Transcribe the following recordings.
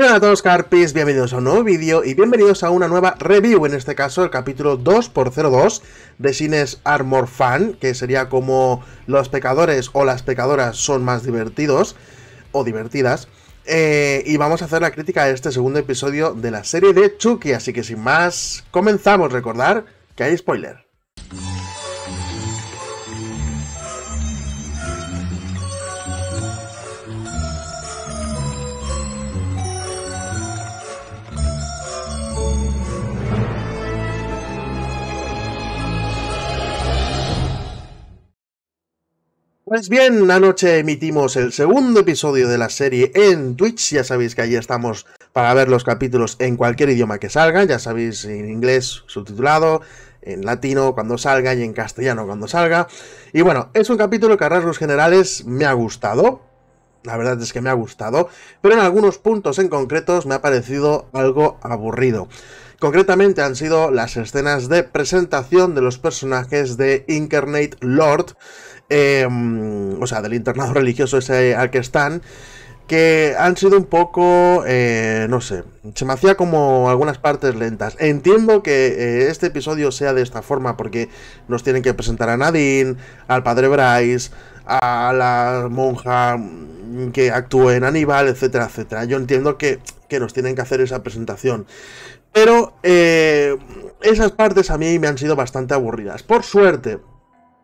Hola a todos Carpis, bienvenidos a un nuevo vídeo y bienvenidos a una nueva review, en este caso el capítulo 2x02 de Cines Armor Fan, que sería como los pecadores o las pecadoras son más divertidos o divertidas. Eh, y vamos a hacer la crítica a este segundo episodio de la serie de Chucky, así que sin más, comenzamos. Recordar que hay spoiler. Pues bien, anoche emitimos el segundo episodio de la serie en Twitch. Ya sabéis que ahí estamos para ver los capítulos en cualquier idioma que salga. Ya sabéis, en inglés subtitulado, en latino cuando salga y en castellano cuando salga. Y bueno, es un capítulo que a rasgos generales me ha gustado. La verdad es que me ha gustado, pero en algunos puntos en concretos me ha parecido algo aburrido. Concretamente han sido las escenas de presentación de los personajes de Incarnate Lord, Em, o sea, del internado religioso ese al que están, que han sido un poco, eh, no sé, se me hacía como algunas partes lentas. Entiendo que eh, este episodio sea de esta forma porque nos tienen que presentar a Nadine, al padre Bryce, a la monja que actúe en Aníbal, etcétera, etcétera. Yo entiendo que, que nos tienen que hacer esa presentación. Pero eh, esas partes a mí me han sido bastante aburridas. Por suerte,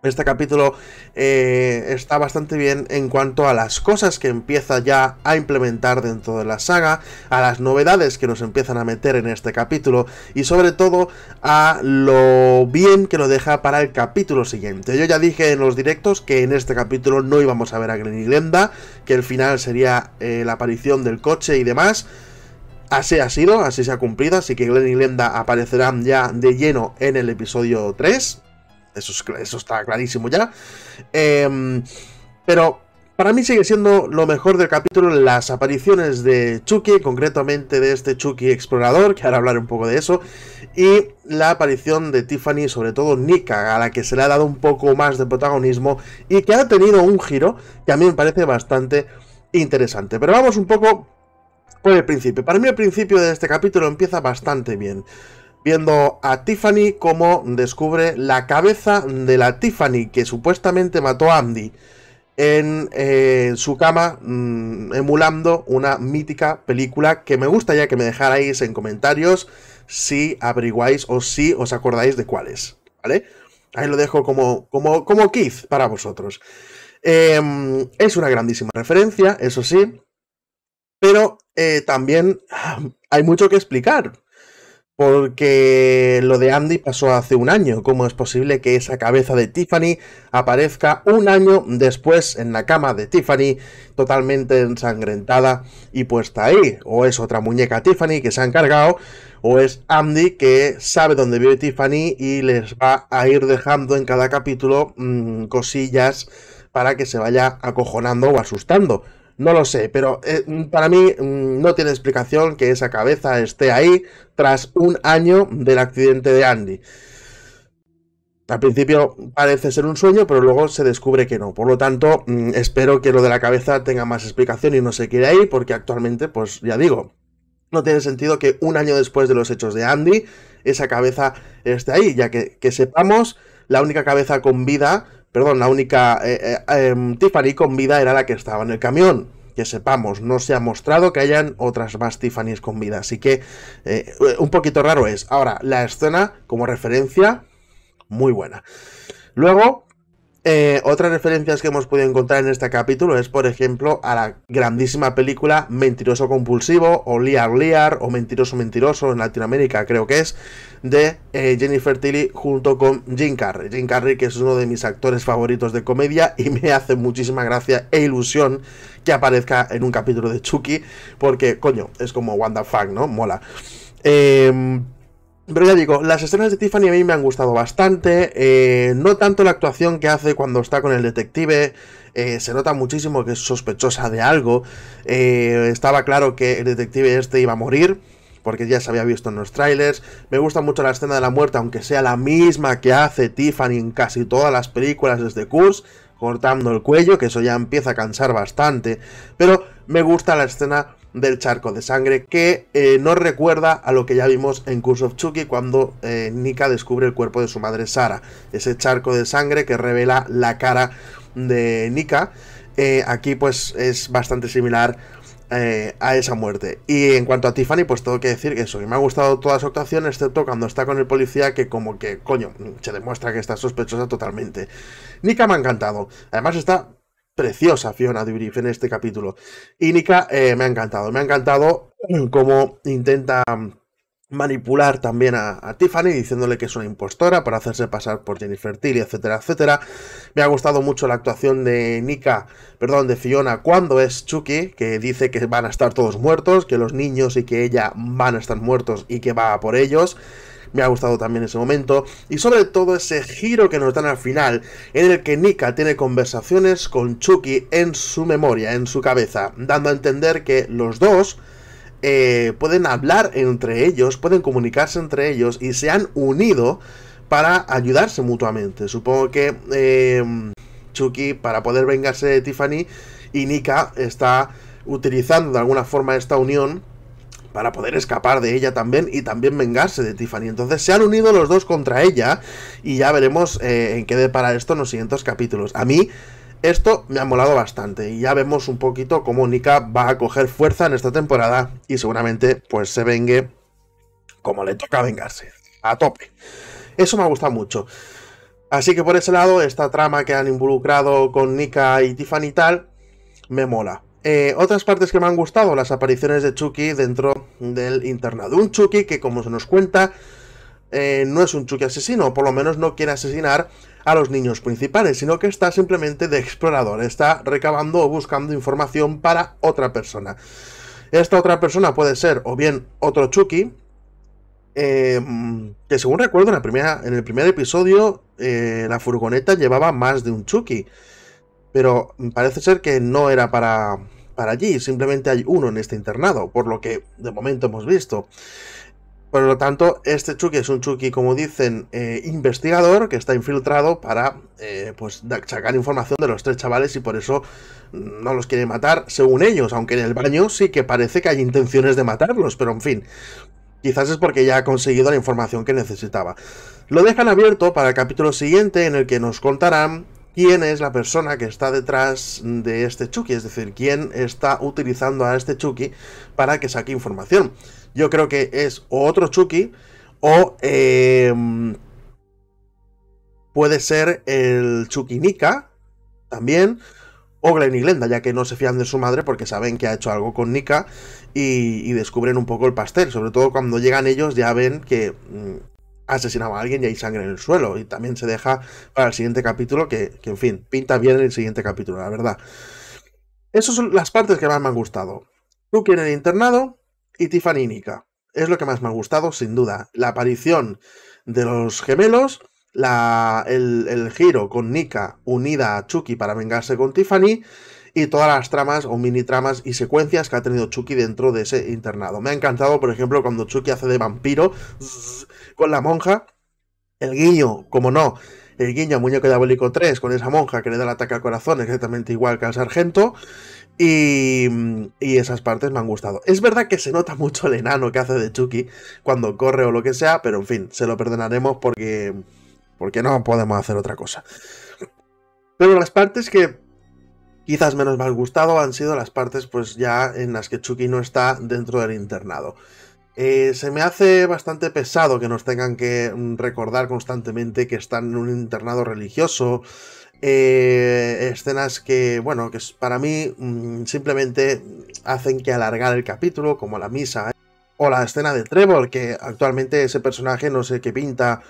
este capítulo eh, está bastante bien en cuanto a las cosas que empieza ya a implementar dentro de la saga, a las novedades que nos empiezan a meter en este capítulo y sobre todo a lo bien que lo deja para el capítulo siguiente. Yo ya dije en los directos que en este capítulo no íbamos a ver a Glenn y Glenda, que el final sería eh, la aparición del coche y demás. Así ha sido, así se ha cumplido, así que Glenn y Glenda aparecerán ya de lleno en el episodio 3 eso, está clarísimo ya. Em, pero para mí sigue siendo lo mejor del capítulo las apariciones de Chucky, concretamente de este Chucky explorador, que ahora hablaré un poco de eso, y la aparición de Tiffany, sobre todo Nika, a la que se le ha dado un poco más de protagonismo y que ha tenido un giro que a mí me parece bastante interesante. Pero vamos un poco por el principio. Para mí el principio de este capítulo empieza bastante bien viendo a Tiffany como descubre la cabeza de la Tiffany que supuestamente mató a Andy en eh, su cama, mm, emulando una mítica película que me gustaría que me dejarais en comentarios si averiguáis o si os acordáis de cuál es, ¿vale? Ahí lo dejo como, como, como Keith para vosotros. Em, es una grandísima referencia, eso sí, pero eh, también hay mucho que explicar, porque lo de Andy pasó hace un año. ¿Cómo es posible que esa cabeza de Tiffany aparezca un año después en la cama de Tiffany, totalmente ensangrentada y puesta ahí? ¿O es otra muñeca Tiffany que se ha encargado? ¿O es Andy que sabe dónde vive Tiffany y les va a ir dejando en cada capítulo mm, cosillas para que se vaya acojonando o asustando? No lo sé, pero eh, para mí mm, no tiene explicación que esa cabeza esté ahí tras un año del accidente de Andy. Al principio parece ser un sueño, pero luego se descubre que no. Por lo tanto, mm, espero que lo de la cabeza tenga más explicación y no se quede ahí, porque actualmente, pues ya digo, no tiene sentido que un año después de los hechos de Andy, esa cabeza esté ahí, ya que, que sepamos, la única cabeza con vida Perdón, la única eh, eh, em, Tiffany con vida era la que estaba en el camión. Que sepamos, no se ha mostrado que hayan otras más Tiffany's con vida. Así que eh, un poquito raro es. Ahora, la escena como referencia, muy buena. Luego, eh, otras referencias que hemos podido encontrar en este capítulo es, por ejemplo, a la grandísima película Mentiroso Compulsivo o Liar Liar o Mentiroso Mentiroso en Latinoamérica, creo que es, de eh, Jennifer Tilly junto con Jim Carrey. Jim Carrey, que es uno de mis actores favoritos de comedia y me hace muchísima gracia e ilusión que aparezca en un capítulo de Chucky, porque, coño, es como Wanda Fang, ¿no? Mola. Eh, pero ya digo, las escenas de Tiffany a mí me han gustado bastante. Eh, no tanto la actuación que hace cuando está con el detective. Eh, se nota muchísimo que es sospechosa de algo. Eh, estaba claro que el detective este iba a morir. Porque ya se había visto en los trailers. Me gusta mucho la escena de la muerte, aunque sea la misma que hace Tiffany en casi todas las películas desde Curse. Cortando el cuello, que eso ya empieza a cansar bastante. Pero me gusta la escena del charco de sangre que eh, nos recuerda a lo que ya vimos en Curse of Chucky cuando eh, Nika descubre el cuerpo de su madre Sara. Ese charco de sangre que revela la cara de Nika. Eh, aquí pues es bastante similar a esa muerte. Y en cuanto a Tiffany, pues tengo que decir que eso, que me ha gustado toda su actuación, excepto cuando está con el policía, que como que, coño, se demuestra que está sospechosa totalmente. Nika me ha encantado. Además está preciosa Fiona de Brief en este capítulo. Y Nika eh, me ha encantado, me ha encantado cómo intenta manipular también a, Tiffany diciéndole que es una impostora para hacerse pasar por Jennifer Tilly, etcétera, etcétera. Me ha gustado mucho la actuación de Nika, perdón, de Fiona cuando es Chucky, que dice que van a estar todos muertos, que los niños y que ella van a estar muertos y que va por ellos me ha gustado también ese momento, y sobre todo ese giro que nos dan al final, en el que Nika tiene conversaciones con Chucky en su memoria, en su cabeza, dando a entender que los dos eh, pueden hablar entre ellos, pueden comunicarse entre ellos y se han unido para ayudarse mutuamente. Supongo que em, Chucky, para poder vengarse de Tiffany, y Nika está utilizando de alguna forma esta unión para poder escapar de ella también y también vengarse de Tiffany. Entonces se han unido los dos contra ella y ya veremos eh, en qué depara esto en los siguientes capítulos. A mí esto me ha molado bastante y ya vemos un poquito cómo Nika va a coger fuerza en esta temporada y seguramente pues se vengue como le toca vengarse, a tope. Eso me ha gustado mucho. Así que por ese lado, esta trama que han involucrado con Nika y Tiffany y tal, me mola. Eh, otras partes que me han gustado, las apariciones de Chucky dentro del internado. Un Chucky que, como se nos cuenta, eh, no es un Chucky asesino, por lo menos no quiere asesinar a los niños principales, sino que está simplemente de explorador, está recabando o buscando información para otra persona. Esta otra persona puede ser o bien otro Chucky, em, que según recuerdo en, la primera, en el primer episodio eh, la furgoneta llevaba más de un Chucky, pero parece ser que no era para, para allí, simplemente hay uno en este internado, por lo que de momento hemos visto. Por lo tanto, este Chucky es un Chucky, como dicen, eh, investigador que está infiltrado para eh, pues, sacar información de los tres chavales y por eso no los quiere matar, según ellos, aunque en el baño sí que parece que hay intenciones de matarlos, pero en fin, quizás es porque ya ha conseguido la información que necesitaba. Lo dejan abierto para el capítulo siguiente en el que nos contarán quién es la persona que está detrás de este Chucky, es decir, quién está utilizando a este Chucky para que saque información. Yo creo que es otro Chucky o em, puede ser el Chucky Nika también o Glenn y Glenda, ya que no se fían de su madre porque saben que ha hecho algo con Nika y, descubren un poco el pastel. Sobre todo cuando llegan ellos ya ven que mm, asesinaba a alguien y hay sangre en el suelo. Y también se deja para el siguiente capítulo, que, en fin, pinta bien el siguiente capítulo, la verdad. Esas son las partes que más me han gustado. Luke en el internado y Tiffany Nika. Es lo que más me ha gustado, sin duda. La aparición de los gemelos, la, el, el giro con Nika unida a Chucky para vengarse con Tiffany y todas las tramas o mini tramas y secuencias que ha tenido Chucky dentro de ese internado. Me ha encantado, por ejemplo, cuando Chucky hace de vampiro con la monja, el guiño, como no, el guiño Muñeco Diabólico 3 con esa monja que le da el ataque al corazón exactamente igual que al sargento. Y, y, esas partes me han gustado. Es verdad que se nota mucho el enano que hace de Chucky cuando corre o lo que sea, pero en fin, se lo perdonaremos porque, porque no podemos hacer otra cosa. Pero las partes que quizás menos me han gustado han sido las partes pues ya en las que Chucky no está dentro del internado. Eh, se me hace bastante pesado que nos tengan que mm, recordar constantemente que están en un internado religioso. Eh, escenas que, bueno, que para mí mm, simplemente hacen que alargar el capítulo, como la misa. O la escena de Trevor, que actualmente ese personaje no sé qué pinta.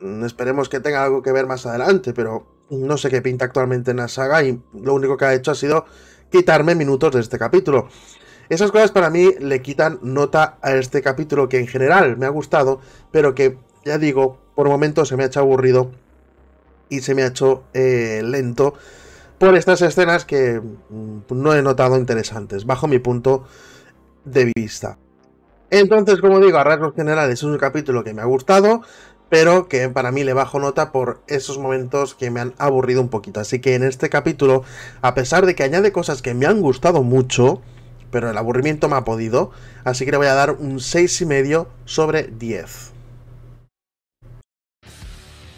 Mm, esperemos que tenga algo que ver más adelante, pero no sé qué pinta actualmente en la saga y lo único que ha hecho ha sido quitarme minutos de este capítulo. Esas cosas para mí le quitan nota a este capítulo que en general me ha gustado, pero que, ya digo, por momentos se me ha hecho aburrido y se me ha hecho eh, lento por estas escenas que mm, no he notado interesantes, bajo mi punto de vista. Entonces, como digo, a rasgos generales es un capítulo que me ha gustado, pero que para mí le bajo nota por esos momentos que me han aburrido un poquito. Así que en este capítulo, a pesar de que añade cosas que me han gustado mucho, pero el aburrimiento me ha podido, así que le voy a dar un 6,5 sobre 10.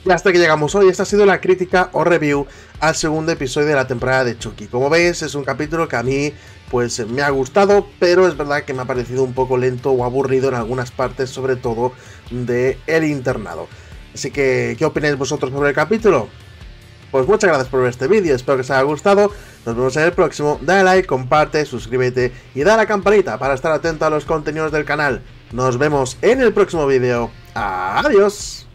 Y hasta que llegamos hoy, esta ha sido la crítica o review al segundo episodio de la temporada de Chucky. Como veis, es un capítulo que a mí pues me ha gustado, pero es verdad que me ha parecido un poco lento o aburrido en algunas partes, sobre todo de El Internado. Así que, ¿qué opináis vosotros sobre el capítulo? Pues muchas gracias por ver este vídeo, espero que os haya gustado. Nos vemos en el próximo. Dale like, comparte, suscríbete y da la campanita para estar atento a los contenidos del canal. Nos vemos en el próximo vídeo. Adiós.